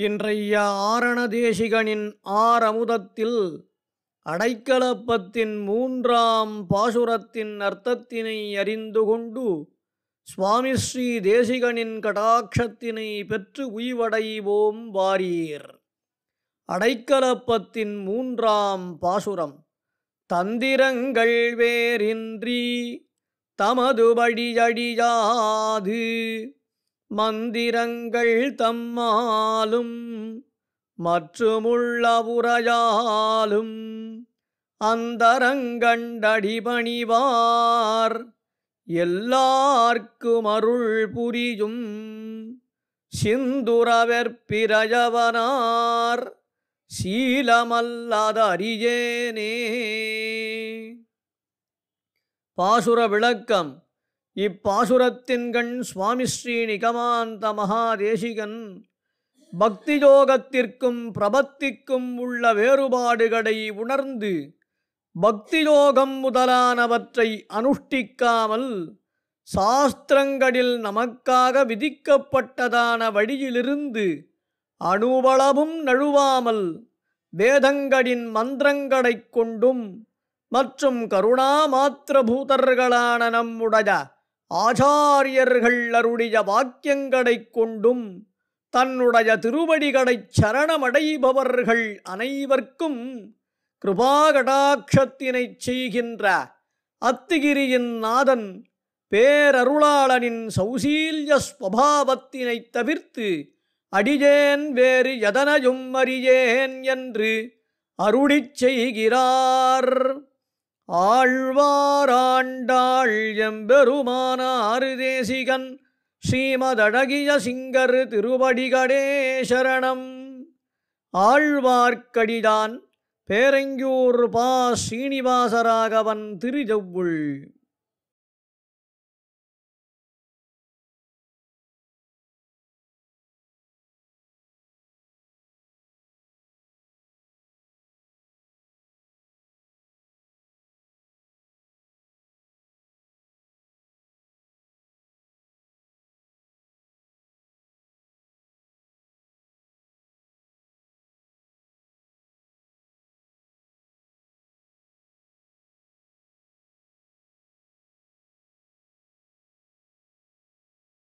இன்றைய ஆரண தேசிகனின் ஆரமுதத்தில் அடைக்கலப்பத்தின் மூன்றாம் பாசுரத்தின் அர்த்தத்தினை அறிந்து கொண்டு சுவாமி ஸ்ரீ தேசிகனின் கடாட்சத்தினை பெற்று உய்வடைவோம் வாரீர். அடைக்கலப்பத்தின் மூன்றாம் பாசுரம் தந்திரங்கள் வேறின்றி தமது வழியடியாது. மந்திரங்கள் தம்மாலும் மற்றுமுள்ள உரையாலும் அந்தரங்கண்டடிபணிவார் எல்லார்க்கும் அருள் புரியும் சிந்துரவெற்பிரயவனார் சீலமல்லதறியேனே பாசுர விளக்கம். இப்பாசுரத்தின்கண் சுவாமி ஸ்ரீ நிகமாந்த மகாதேசிகன். பக்தி யோகத்திற்கும் பிரபத்திக்கும் உள்ள வேறுபாடுகளை உணர்ந்து பக்தி யோகம் முதலானவற்றை அனுஷ்டிக்காமல் சாஸ்திரங்களில் நமக்காக விதிக்கப்பட்டதான வழியிலிருந்து அணுவளவும் நழுவாமல் வேதங்களின் மந்திரங்களைக் கொண்டும் மற்றும் கருணாமாத்திரபூதர்களான நம்முடைய ஆச்சாரியர்கள் அருடைய வாக்கியங்களைக் கொண்டும் தன்னுடைய திருவடிகளைச் சரணமடைபவர்கள் அனைவர்க்கும் கிருபாகடாட்சத்தினைச் செய்கின்ற அத்திகிரியின் நாதன் பேரருளாளனின் சௌசீல்ய ஸ்வபாவத்தினைத் தவிர்த்து அடியேன் வேறு எதனையும் அறியேன் என்று அருளிச் செய்கிறார். ஆழ்வாராண்டாள் எம்பெருமானாறு தேசிகன் ஸ்ரீமதழகிய சிங்கர் திருவடிகடே சரணம் ஆழ்வார்க்கடிதான் பேரங்கியூர் பா ஸ்ரீனிவாசராகவன் திருஜவுள்